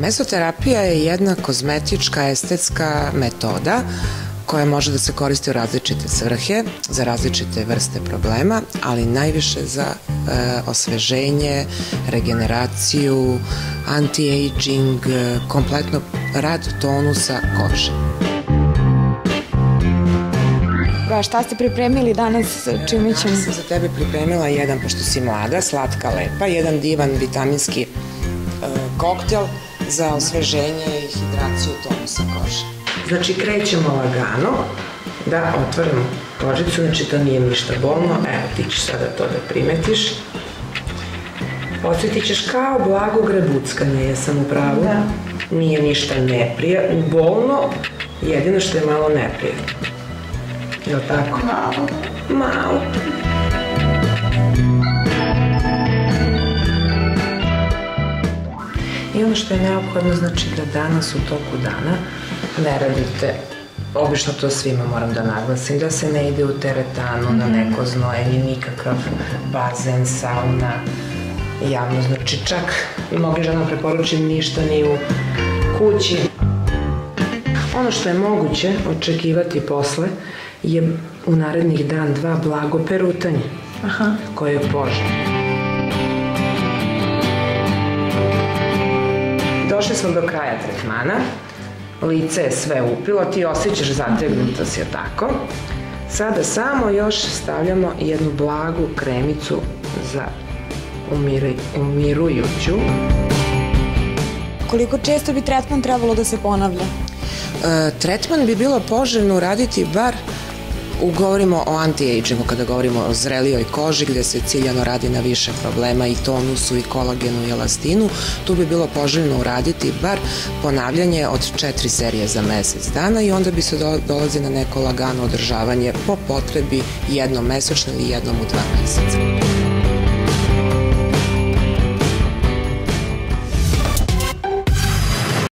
Mesoterapija je jedna kozmetička, estetska metoda koja može da se koristi u različite svrhe, za različite vrste problema, ali najviše za e, osveženje, regeneraciju, anti-aging, kompletno rad tonusa kože. Ba, šta ste pripremili danas, čime ćemo? Danas sam za tebe pripremila jedan, pošto si mlada, slatka, lepa, jedan divan vitaminski e, koktel za osveženje i hidraciju tonusa kože. Znači, krećemo lagano da otvorimo kožicu, znači to nije ništa bolno, evo ti ćeš sada to da primetiš. Osjetit ćeš kao blago grebuckanje, jesam u pravu? Da. Nije ništa neprije, bolno, jedino što je malo neprijatno. Je li tako? Malo. Malo. Ono što je neophodno, znači da danas u toku dana ne radite obično to svima moram da naglasim, da se ne ide u teretanu na neko znojenje, nikakav bazen, sauna, javno, znači čak mnogi žena preporučim ništa ni u kući. Ono što je moguće očekivati posle je u narednih dan, dva blago perutanje Aha. koje je požno. Smo do kraja tretmana. Lice je sve upilo, ti osjećaš zategnutost, je tako? Sada samo još stavljamo jednu blagu kremicu za umiri, umirujuću. Koliko često bi tretman trebalo da se ponavlja? E, tretman bi bilo poželjno uraditi bar Ugovorimo o anti-agingu kada govorimo o zrelijoj koži gde se ciljano radi na više problema i tonusu i kolagenu i elastinu. Tu bi bilo poželjno uraditi bar ponavljanje od četiri serije za mesec dana i onda bi se do, dolazi na neko lagano održavanje po potrebi jednom mesečno ili jednom u dva meseca.